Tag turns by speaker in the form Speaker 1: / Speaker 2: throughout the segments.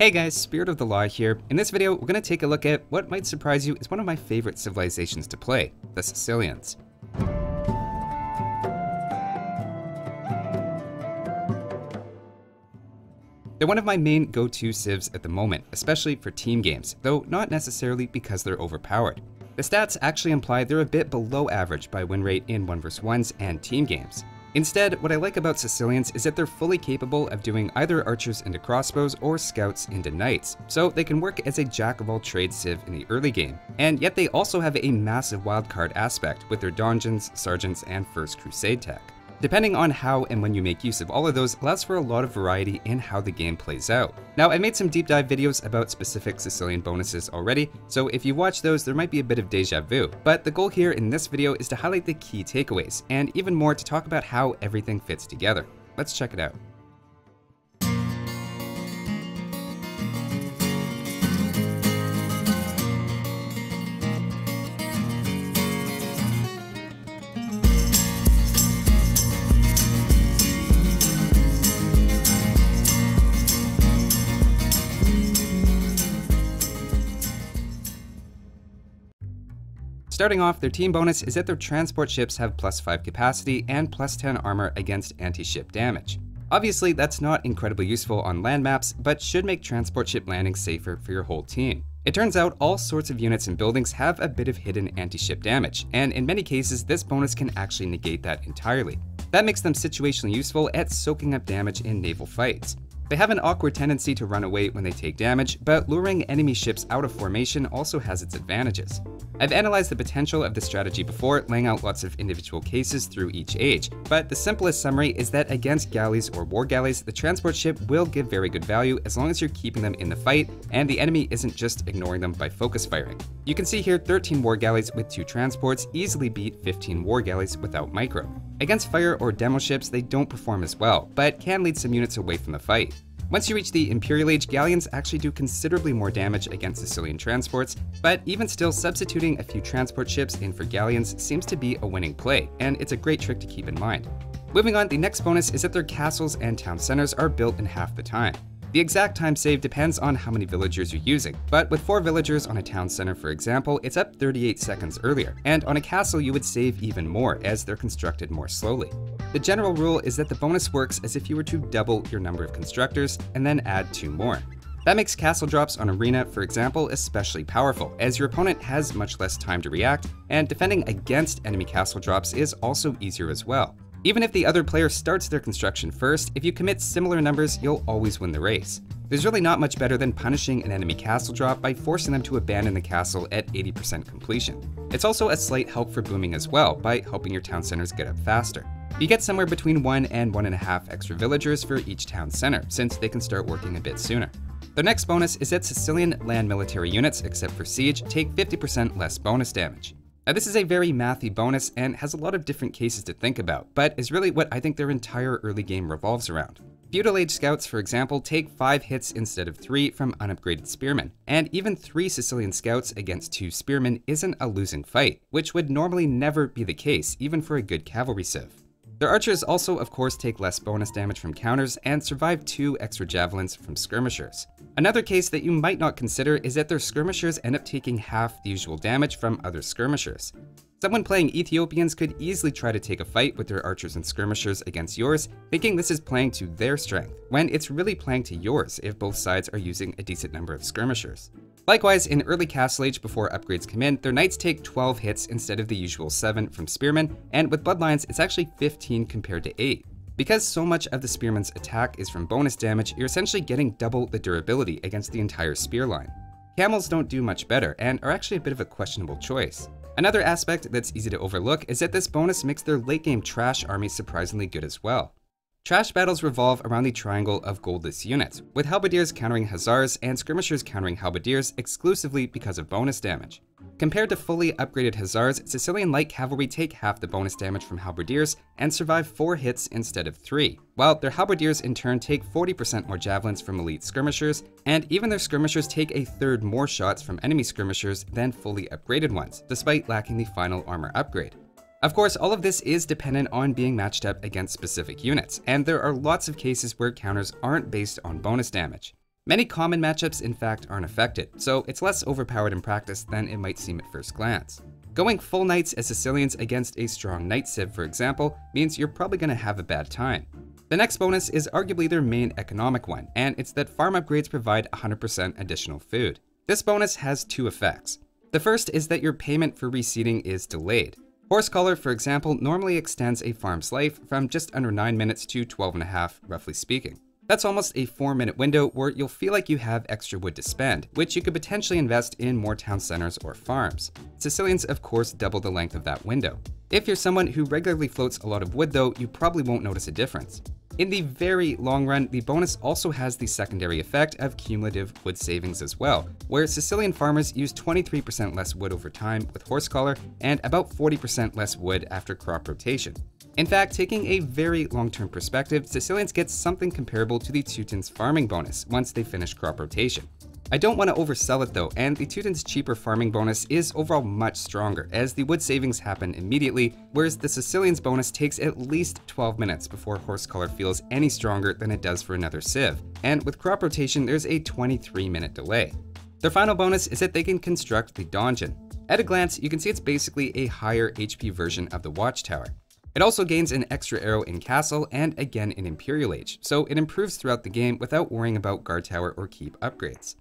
Speaker 1: Hey guys, Spirit of the Law here. In this video, we're going to take a look at what might surprise you is one of my favorite civilizations to play, the Sicilians. They're one of my main go-to civs at the moment, especially for team games, though not necessarily because they're overpowered. The stats actually imply they're a bit below average by win rate in 1 vs 1s and team games. Instead, what I like about Sicilians is that they're fully capable of doing either archers into crossbows or scouts into knights, so they can work as a jack of all trades civ in the early game. And yet they also have a massive wildcard aspect with their donjons, serjeants, and First Crusade tech. Depending on how and when you make use of all of those allows for a lot of variety in how the game plays out. Now, I made some deep dive videos about specific Sicilian bonuses already, so if you watch those, there might be a bit of deja vu. But the goal here in this video is to highlight the key takeaways, and even more to talk about how everything fits together. Let's check it out. Starting off, their team bonus is that their transport ships have plus 5 capacity and plus 10 armor against anti-ship damage. Obviously, that's not incredibly useful on land maps, but should make transport ship landing safer for your whole team. It turns out all sorts of units and buildings have a bit of hidden anti-ship damage, and in many cases this bonus can actually negate that entirely. That makes them situationally useful at soaking up damage in naval fights. They have an awkward tendency to run away when they take damage, but luring enemy ships out of formation also has its advantages. I've analyzed the potential of this strategy before, laying out lots of individual cases through each age, but the simplest summary is that against galleys or war galleys, the transport ship will give very good value as long as you're keeping them in the fight, and the enemy isn't just ignoring them by focus firing. You can see here 13 war galleys with 2 transports easily beat 15 war galleys without micro. Against fire or demo ships, they don't perform as well, but can lead some units away from the fight. Once you reach the Imperial Age, galleons actually do considerably more damage against Sicilian transports, but even still, substituting a few transport ships in for galleons seems to be a winning play, and it's a great trick to keep in mind. Moving on, the next bonus is that their castles and town centers are built in half the time. The exact time saved depends on how many villagers you're using, but with 4 villagers on a town center for example, it's up 38 seconds earlier, and on a castle you would save even more as they're constructed more slowly. The general rule is that the bonus works as if you were to double your number of constructors and then add two more. That makes castle drops on Arena, for example, especially powerful, as your opponent has much less time to react, and defending against enemy castle drops is also easier as well. Even if the other player starts their construction first, if you commit similar numbers, you'll always win the race. There's really not much better than punishing an enemy castle drop by forcing them to abandon the castle at 80% completion. It's also a slight help for booming as well, by helping your town centers get up faster. You get somewhere between 1 and 1.5 extra villagers for each town center, since they can start working a bit sooner. The next bonus is that Sicilian land military units, except for siege, take 50% less bonus damage. Now this is a very mathy bonus and has a lot of different cases to think about, but is really what I think their entire early game revolves around. Feudal Age scouts, for example, take 5 hits instead of 3 from unupgraded spearmen, and even 3 Sicilian scouts against 2 spearmen isn't a losing fight, which would normally never be the case even for a good cavalry civ. Their archers also, of course, take less bonus damage from counters and survive two extra javelins from skirmishers. Another case that you might not consider is that their skirmishers end up taking half the usual damage from other skirmishers. Someone playing Ethiopians could easily try to take a fight with their archers and skirmishers against yours, thinking this is playing to their strength, when it's really playing to yours if both sides are using a decent number of skirmishers. Likewise, in early Castle Age before upgrades come in, their knights take 12 hits instead of the usual 7 from spearmen, and with bloodlines it's actually 15 compared to 8. Because so much of the spearman's attack is from bonus damage, you're essentially getting double the durability against the entire spear line. Camels don't do much better, and are actually a bit of a questionable choice. Another aspect that's easy to overlook is that this bonus makes their late game trash army surprisingly good as well. Trash battles revolve around the triangle of goldless units, with halberdiers countering hussars and skirmishers countering halberdiers exclusively because of bonus damage. Compared to fully upgraded hussars, Sicilian light cavalry take half the bonus damage from halberdiers and survive 4 hits instead of 3, while their halberdiers in turn take 40% more javelins from elite skirmishers, and even their skirmishers take a third more shots from enemy skirmishers than fully upgraded ones, despite lacking the final armor upgrade. Of course, all of this is dependent on being matched up against specific units, and there are lots of cases where counters aren't based on bonus damage. Many common matchups in fact aren't affected, so it's less overpowered in practice than it might seem at first glance. Going full knights as Sicilians against a strong knight civ, for example, means you're probably going to have a bad time. The next bonus is arguably their main economic one, and it's that farm upgrades provide 100% additional food. This bonus has two effects. The first is that your payment for reseeding is delayed. Horsecollar, for example, normally extends a farm's life from just under 9 minutes to 12 and a half, roughly speaking. That's almost a 4 minute window where you'll feel like you have extra wood to spend, which you could potentially invest in more town centers or farms. Sicilians, of course, double the length of that window. If you're someone who regularly floats a lot of wood though, you probably won't notice a difference. In the very long run, the bonus also has the secondary effect of cumulative wood savings as well, where Sicilian farmers use 23% less wood over time with horsecollar and about 40% less wood after crop rotation. In fact, taking a very long-term perspective, Sicilians get something comparable to the Teutons farming bonus once they finish crop rotation. I don't want to oversell it though, and the Teuton's cheaper farming bonus is overall much stronger, as the wood savings happen immediately, whereas the Sicilian's bonus takes at least 12 minutes before Horsecollar feels any stronger than it does for another Civ, and with crop rotation there's a 23 minute delay. Their final bonus is that they can construct the donjon. At a glance, you can see it's basically a higher HP version of the Watchtower. It also gains an extra arrow in Castle and again in Imperial Age, so it improves throughout the game without worrying about guard tower or keep upgrades.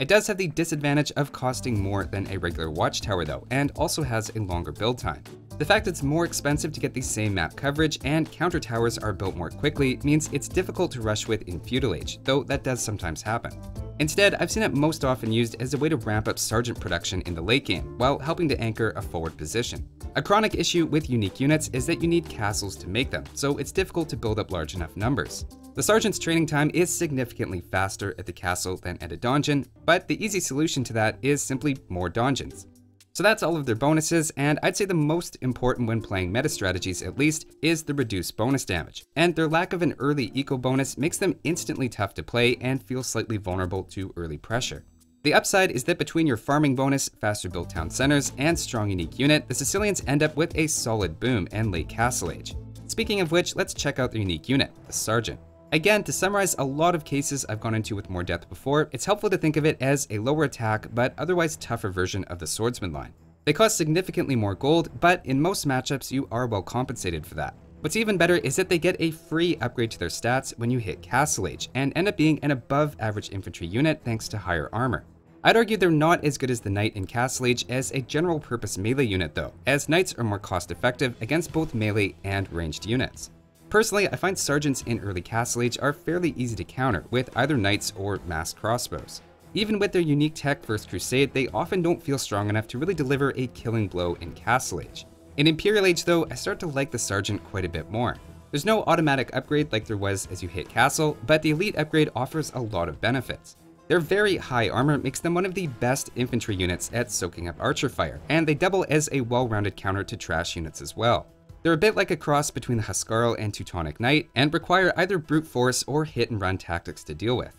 Speaker 1: It does have the disadvantage of costing more than a regular watchtower though, and also has a longer build time. The fact it's more expensive to get the same map coverage and counter towers are built more quickly means it's difficult to rush with in Feudal Age, though that does sometimes happen. Instead, I've seen it most often used as a way to ramp up serjeant production in the late game, while helping to anchor a forward position. A chronic issue with unique units is that you need castles to make them, so it's difficult to build up large enough numbers. The serjeant's training time is significantly faster at the castle than at a donjon, but the easy solution to that is simply more donjons. So that's all of their bonuses, and I'd say the most important when playing meta strategies at least is the reduced bonus damage. And their lack of an early eco bonus makes them instantly tough to play and feel slightly vulnerable to early pressure. The upside is that between your farming bonus, faster built town centers, and strong unique unit, the Sicilians end up with a solid boom and late castle age. Speaking of which, let's check out the unique unit, the Serjeant. Again, to summarize a lot of cases I've gone into with more depth before, it's helpful to think of it as a lower attack but otherwise tougher version of the swordsman line. They cost significantly more gold, but in most matchups you are well compensated for that. What's even better is that they get a free upgrade to their stats when you hit Castle Age, and end up being an above average infantry unit thanks to higher armor. I'd argue they're not as good as the Knight in Castle Age as a general purpose melee unit though, as Knights are more cost effective against both melee and ranged units. Personally, I find serjeants in early Castle Age are fairly easy to counter with either knights or massed crossbows. Even with their unique tech First Crusade, they often don't feel strong enough to really deliver a killing blow in Castle Age. In Imperial Age though, I start to like the Serjeant quite a bit more. There's no automatic upgrade like there was as you hit Castle, but the Elite upgrade offers a lot of benefits. Their very high armor makes them one of the best infantry units at soaking up archer fire, and they double as a well-rounded counter to trash units as well. They're a bit like a cross between the Huscarl and Teutonic Knight, and require either brute force or hit and run tactics to deal with.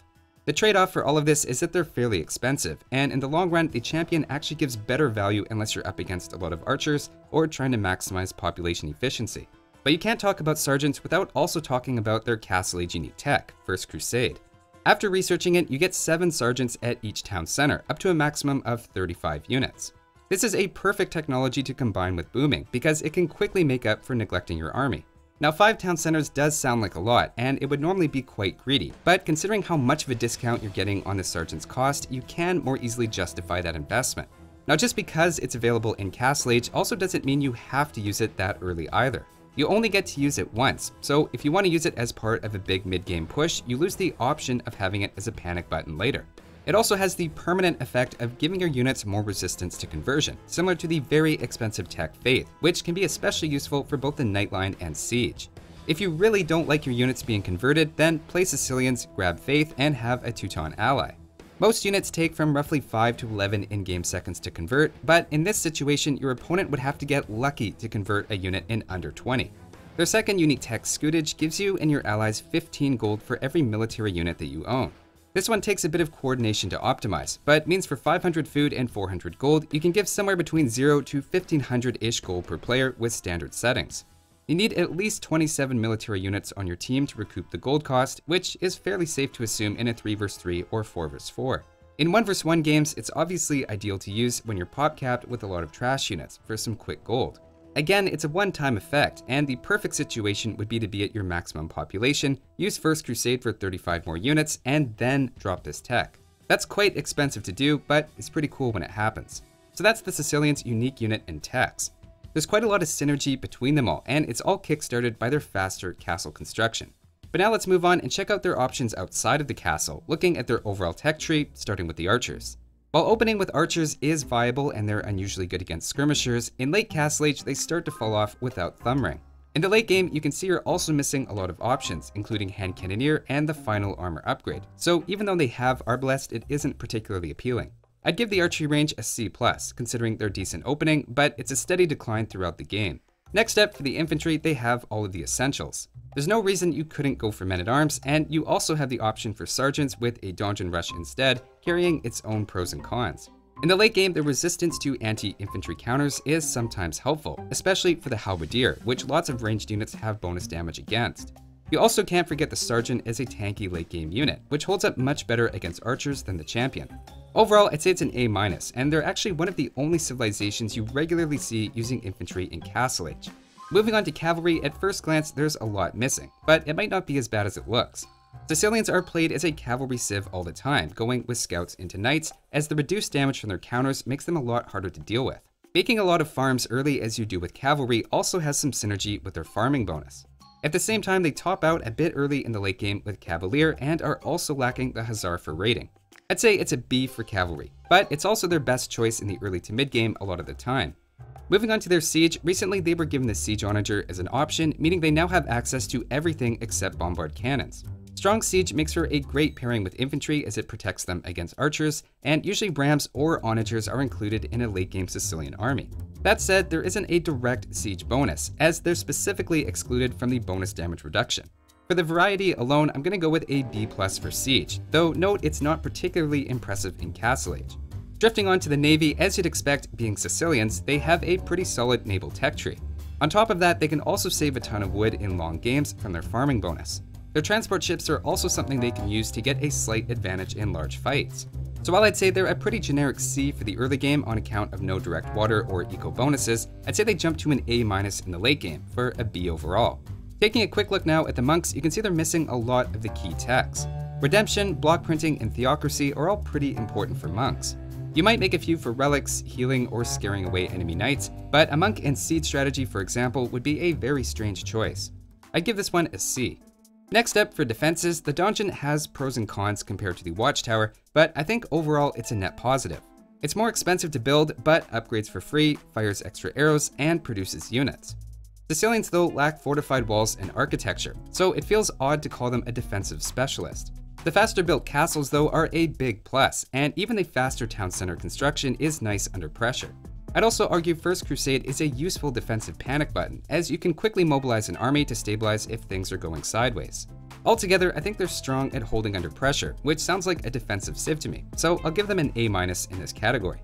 Speaker 1: The trade-off for all of this is that they're fairly expensive, and in the long run, the champion actually gives better value unless you're up against a lot of archers or trying to maximize population efficiency. But you can't talk about serjeants without also talking about their Castle Age unique tech, First Crusade. After researching it, you get 7 serjeants at each town center, up to a maximum of 35 units. This is a perfect technology to combine with booming, because it can quickly make up for neglecting your army. Now 5 town centers does sound like a lot, and it would normally be quite greedy, but considering how much of a discount you're getting on the serjeant's cost, you can more easily justify that investment. Now just because it's available in Castle Age also doesn't mean you have to use it that early either. You only get to use it once, so if you want to use it as part of a big mid-game push, you lose the option of having it as a panic button later. It also has the permanent effect of giving your units more resistance to conversion, similar to the very expensive tech Faith, which can be especially useful for both the Knight line and Siege. If you really don't like your units being converted, then play Sicilians, grab Faith, and have a Teuton ally. Most units take from roughly 5 to 11 in-game seconds to convert, but in this situation, your opponent would have to get lucky to convert a unit in under 20. Their second unique tech Scutage gives you and your allies 15 gold for every military unit that you own. This one takes a bit of coordination to optimize, but means for 500 food and 400 gold, you can give somewhere between 0 to 1500-ish gold per player with standard settings. You need at least 27 military units on your team to recoup the gold cost, which is fairly safe to assume in a 3 vs 3 or 4 vs 4. In 1 vs 1 games, it's obviously ideal to use when you're pop capped with a lot of trash units for some quick gold. Again, it's a one-time effect, and the perfect situation would be to be at your maximum population, use First Crusade for 35 more units, and then drop this tech. That's quite expensive to do, but it's pretty cool when it happens. So that's the Sicilians' unique unit and techs. There's quite a lot of synergy between them all, and it's all kickstarted by their faster castle construction. But now let's move on and check out their options outside of the castle, looking at their overall tech tree, starting with the archers. While opening with archers is viable and they're unusually good against skirmishers, in late Castle Age they start to fall off without Thumb Ring. In the late game, you can see you're also missing a lot of options, including Hand Cannoneer and the final armor upgrade, so even though they have Arbalest, it isn't particularly appealing. I'd give the archery range a C+, considering their decent opening, but it's a steady decline throughout the game. Next up, for the infantry, they have all of the essentials. There's no reason you couldn't go for men-at-arms, and you also have the option for serjeants with a Donjon Rush instead, carrying its own pros and cons. In the late game, the resistance to anti-infantry counters is sometimes helpful, especially for the Halberdier, which lots of ranged units have bonus damage against. You also can't forget the Serjeant as a tanky late game unit, which holds up much better against archers than the Champion. Overall, I'd say it's an A-, and they're actually one of the only civilizations you regularly see using infantry in Castle Age. Moving on to cavalry, at first glance there's a lot missing, but it might not be as bad as it looks. Sicilians are played as a cavalry civ all the time, going with scouts into knights, as the reduced damage from their counters makes them a lot harder to deal with. Making a lot of farms early as you do with cavalry also has some synergy with their farming bonus. At the same time, they top out a bit early in the late game with Cavalier and are also lacking the Hussar for raiding. I'd say it's a B for Cavalry, but it's also their best choice in the early to mid game a lot of the time. Moving on to their Siege, recently they were given the Siege Onager as an option, meaning they now have access to everything except bombard cannons. Strong Siege makes for a great pairing with infantry as it protects them against archers, and usually rams or onagers are included in a late game Sicilian army. That said, there isn't a direct siege bonus, as they're specifically excluded from the bonus damage reduction. For the variety alone, I'm going to go with a B plus for Siege, though note it's not particularly impressive in Castle Age. Drifting on to the Navy, as you'd expect, being Sicilians, they have a pretty solid naval tech tree. On top of that, they can also save a ton of wood in long games from their farming bonus. Their transport ships are also something they can use to get a slight advantage in large fights. So while I'd say they're a pretty generic C for the early game on account of no direct water or eco bonuses, I'd say they jump to an A- in the late game for a B overall. Taking a quick look now at the monks, you can see they're missing a lot of the key techs. Redemption, block printing, and theocracy are all pretty important for monks. You might make a few for relics, healing, or scaring away enemy knights, but a monk and seed strategy, for example, would be a very strange choice. I'd give this one a C. Next up, for defenses, the donjon has pros and cons compared to the watchtower, but I think overall it's a net positive. It's more expensive to build, but upgrades for free, fires extra arrows, and produces units. Sicilians, though, lack fortified walls and architecture, so it feels odd to call them a defensive specialist. The faster built castles, though, are a big plus, and even the faster town center construction is nice under pressure. I'd also argue First Crusade is a useful defensive panic button, as you can quickly mobilize an army to stabilize if things are going sideways. Altogether, I think they're strong at holding under pressure, which sounds like a defensive civ to me, so I'll give them an A- in this category.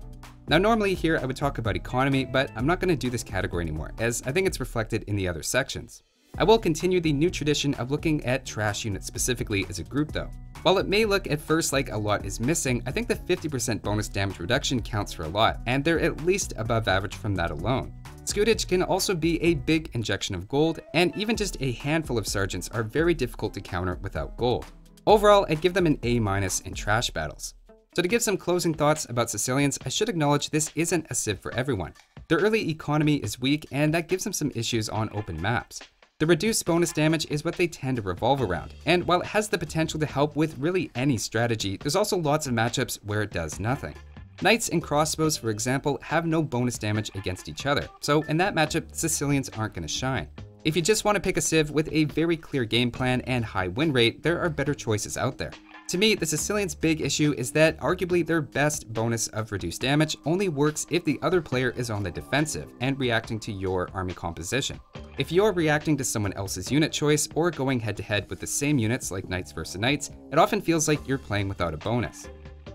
Speaker 1: Now normally here I would talk about economy, but I'm not going to do this category anymore, as I think it's reflected in the other sections. I will continue the new tradition of looking at trash units specifically as a group though. While it may look at first like a lot is missing, I think the 50% bonus damage reduction counts for a lot, and they're at least above average from that alone. Scutage can also be a big injection of gold, and even just a handful of serjeants are very difficult to counter without gold. Overall, I'd give them an A- in trash battles. So to give some closing thoughts about Sicilians, I should acknowledge this isn't a civ for everyone. Their early economy is weak, and that gives them some issues on open maps. The reduced bonus damage is what they tend to revolve around, and while it has the potential to help with really any strategy, there's also lots of matchups where it does nothing. Knights and crossbows, for example, have no bonus damage against each other, so in that matchup, Sicilians aren't going to shine. If you just want to pick a civ with a very clear game plan and high win rate, there are better choices out there. To me, the Sicilians' big issue is that arguably their best bonus of reduced damage only works if the other player is on the defensive and reacting to your army composition. If you're reacting to someone else's unit choice or going head to head with the same units like Knights vs Knights, it often feels like you're playing without a bonus.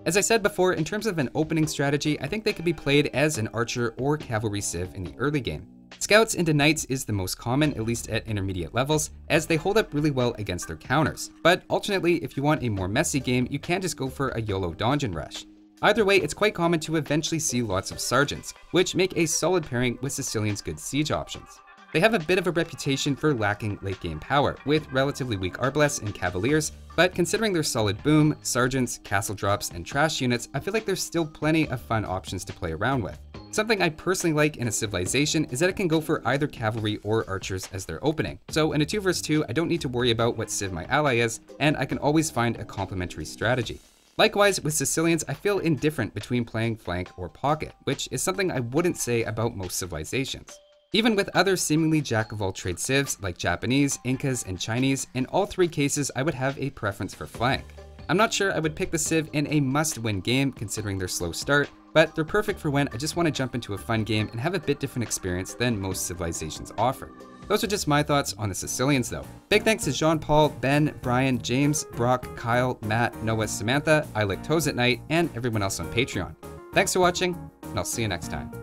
Speaker 1: As I said before, in terms of an opening strategy, I think they could be played as an archer or cavalry civ in the early game. Scouts into Knights is the most common, at least at intermediate levels, as they hold up really well against their counters. But alternately, if you want a more messy game, you can just go for a YOLO Donjon Rush. Either way, it's quite common to eventually see lots of Serjeants, which make a solid pairing with Sicilian's good siege options. They have a bit of a reputation for lacking late game power, with relatively weak Arbalests and Cavaliers, but considering their solid boom, serjeants, castle drops, and trash units, I feel like there's still plenty of fun options to play around with. Something I personally like in a civilization is that it can go for either cavalry or archers as their opening. So in a 2 vs 2, I don't need to worry about what civ my ally is, and I can always find a complementary strategy. Likewise, with Sicilians, I feel indifferent between playing flank or pocket, which is something I wouldn't say about most civilizations. Even with other seemingly jack of all trades civs like Japanese, Incas, and Chinese, in all three cases I would have a preference for flank. I'm not sure I would pick the Civ in a must-win game considering their slow start, but they're perfect for when I just want to jump into a fun game and have a bit different experience than most civilizations offer. Those are just my thoughts on the Sicilians though. Big thanks to Jean Paul, Ben, Brian, James, Brock, Kyle, Matt, Noah, Samantha, I Lick toes at night, and everyone else on Patreon. Thanks for watching, and I'll see you next time.